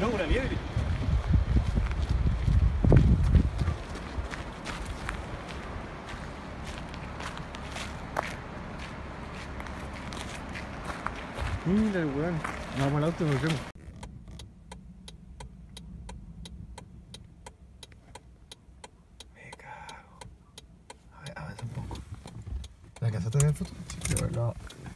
No, una liebre. Mira el weón. Vamos al auto y nos vemos. Me cago. A ver, avanza un poco. ¿La casa todavía en foto? Pero no.